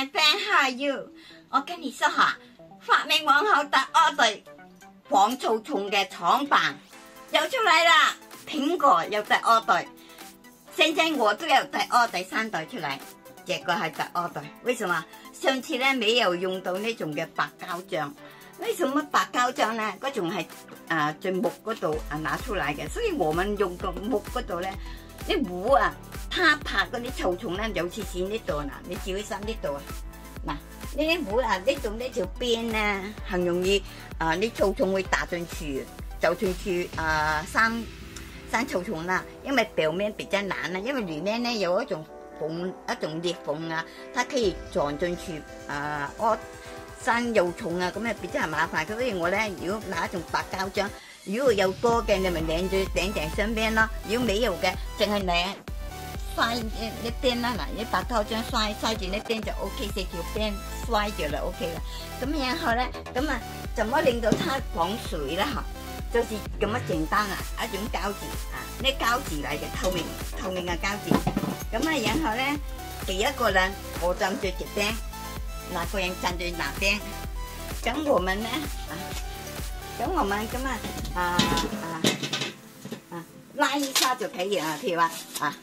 My friend, how are you？我跟你說下，发明皇后特柯隊防臭蟲嘅厂办又出嚟啦，苹果又特柯隊，現在我都有特柯第三代出嚟，這個係特柯隊。為什么？上次咧沒有用到呢种嘅白膠漿，為什么白膠漿咧？嗰種係啊在木嗰度啊拿出嚟嘅，所以我們用個木嗰度咧，啲壺啊，他拍嗰啲臭蟲咧，尤其是呢度嗱，你照起身呢度啊，嗱呢啲壺啊，呢度呢条边咧，很容易啊啲臭蟲會打进去，就進去啊生生臭蟲啦，因为表面比较难啦，因为里面咧有一种缝一种裂缝啊，它可以撞进去啊，我生幼蟲啊，咁啊變咗係麻烦。所以我咧，如果拿一种白胶浆，如果有多嘅，你咪擰住頂頂身边咯；如果沒有嘅，淨係擰摔一一邊啦。嗱，你白膠漿摔摔住一邊就 OK，四條邊摔住啦 OK 啦。咁然后咧，咁啊，怎么令到它防水咧？嚇，就是咁樣簡單啊，一种胶纸啊，呢胶纸嚟嘅，透明透明嘅胶纸。咁啊，然后咧，第一个人我站住這邊，那个人站住那邊。咁我们咧，啊，咁我们咁啊，啊啊啊，拉一下就可以啊，譬如話啊，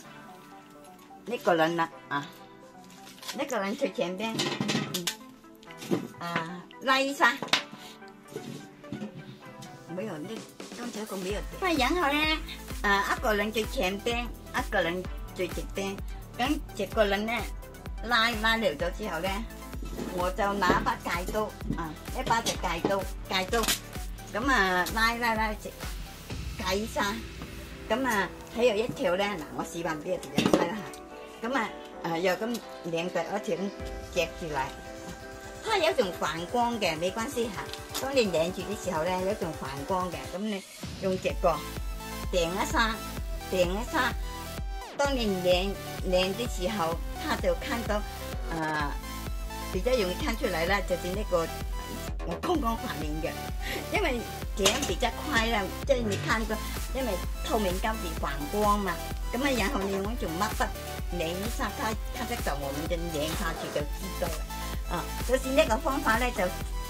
呢個人啦，啊，呢個人最前邊，啊，拉一下，沒有呢，剛才個沒有。咁然後咧，啊，一個人最前邊，一個人。最直釘，咁直個輪咧拉拉嚟咗之後咧，我就拿把戒刀，啊一把就戒刀，戒刀，咁啊拉拉拉直戒晒，咁啊喺有一條咧，嗱我示範俾你哋睇啦嚇，咁啊誒又咁兩隻一條咁夾住嚟，它有一種反光嘅，沒關係嚇，當你擰住嘅時候咧有一種反光嘅，咁你用直個掟一下，掟一下。當你靚靚的時候，他就看到，啊、呃，比較容易看出來啦，就是呢個我剛剛發明嘅，因為這樣比較快啦，即係你看到，因為透明膠紙反光嘛，咁啊然後你用一種抹筆擰一下，它它得到我們就擰下去就知道啦，啊，就是呢个方法咧就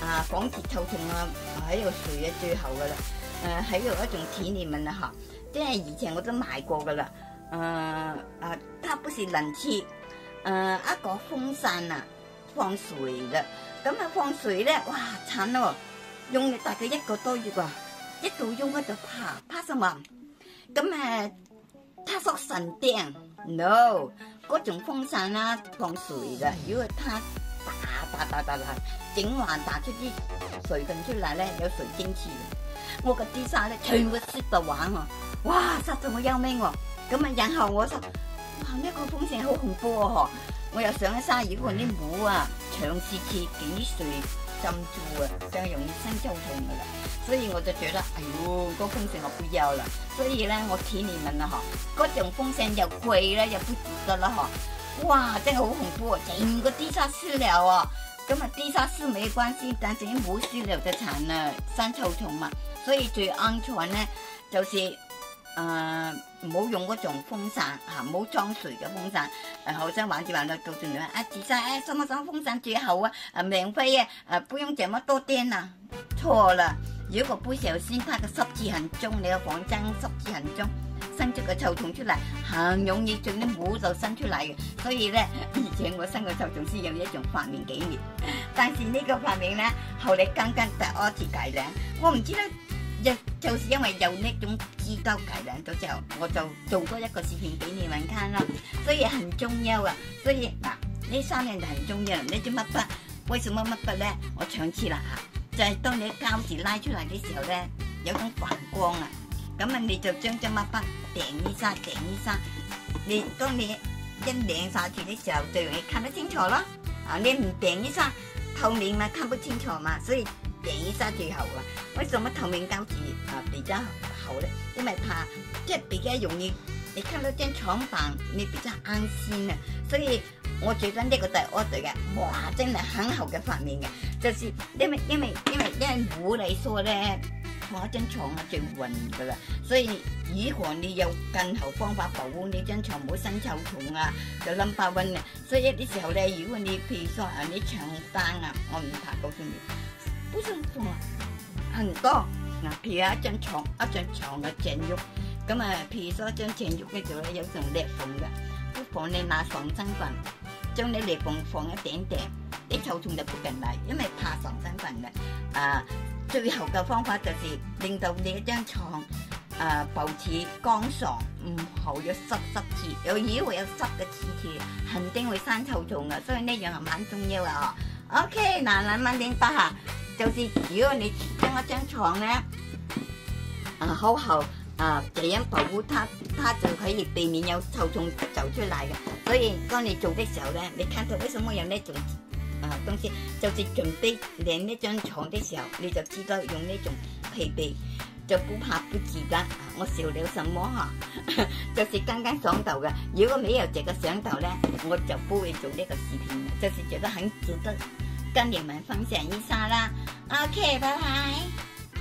啊防止头痛啊喺個水嘅最後噶啦，誒喺度一種體驗問啊吓，即係以前我都買過噶啦。誒誒、它不是冷氣，誒、一個風扇啊，放水嘅，咁啊放水咧，哇慘咯，用咗大概一個多月啊，一度用喺度怕怕什麼？咁誒，它說省電，no，嗰種風扇啊放水嘅，如果他打打打打打，整完打出啲水分出嚟咧，有水蒸氣，我個啲沙咧全部濕到玩啊，哇殺到我要命喎！咁啊，然后我就哇呢个风扇好恐怖哦！嗬，我又上一山，如果啲壺啊長時期俾啲水浸住啊，就容易生臭虫噶啦。所以我就覺得，哎喲，個風扇我不要啦。所以咧，我前年問啊，嗬，嗰種風扇又貴咧，又不值得啦，嗬。哇，真係好恐怖啊！整個地下室了啊！咁啊，地下濕沒關係，但係啲壺濕了就慘啦，生臭虫嘛。所以最安全咧，就是。誒，唔好、用嗰種風扇吓，唔好裝水嘅風扇。誒、呃，後生玩住玩到告訴你話，啊，其實誒，什麼什麼風扇最好啊？誒，免費啊，誒，不用這麼多電啊。錯啦，如果不小心，它嘅濕氣很重，你個房間濕氣很重，生出個臭蟲出嚟，很容易將啲毛就生出嚟嘅。所以咧，而且我生個臭蟲先有一種發明紀念。但是呢個發明咧，後嚟剛剛第二次改良，我唔知咧。一就是因為有呢種支膠改良咗之後，我就做多一個視頻紀念文卡啦，所以很重要啊！所以嗱，呢三樣就很重要。呢支乜筆，為什麼乜筆咧？我上次啦吓，就係、是、當你膠紙拉出嚟嘅時候咧，有種反光啊，咁啊你就將支乜筆掟一下，掟一下，你當你一擰晒住嘅時候，就容易看得清楚咯。啊，你唔掟一下，透明嘛，看不清楚嘛，所以。幾沙最後啊？為什麼透明膠紙啊比较好咧？因为怕即係比较容易，你看到張床板你比较安心啊。所以我覺得呢個係我哋嘅，哇，真係很好嘅发明嘅。就是因为因为因为因為壺嚟說咧，我一張床啊最暈噶啦，所以如果你有更好方法保护你張床冇生臭虫啊，就 number one 啊。所以一啲时候咧，如果你譬如说啊你床单啊，我唔怕告诉你，不是放很多嗱，譬如一张床一张床嘅枕褥，咁啊譬如說一張枕褥嗰度咧有層裂縫嘅，不妨你拿爽身粉，将你裂縫放一點點，啲臭蟲就不進嚟，因为怕爽身粉嘅啊。最後嘅方法就是令到你一張床啊保持乾爽，唔好有濕濕氣。有如果有濕嘅氣氣，肯定會生臭蟲嘅，所以呢樣係蠻重要啊。OK，嗱，兩蚊點得嚇？就是如果你将一张床咧，啊好厚啊，这样保护它，它就可以避免有臭虫走出嚟嘅。所以当你做的时候咧，你看到为什么有呢种？啊，东西就是準備練呢張床的时候，你就知道用呢种配備，就不怕不記得。我少了什麼吓，就是刚刚想到嘅。如果沒有这个想到咧，我就不会做呢个视频，就是觉得很值得跟你们分享一下啦。Ok 拜拜。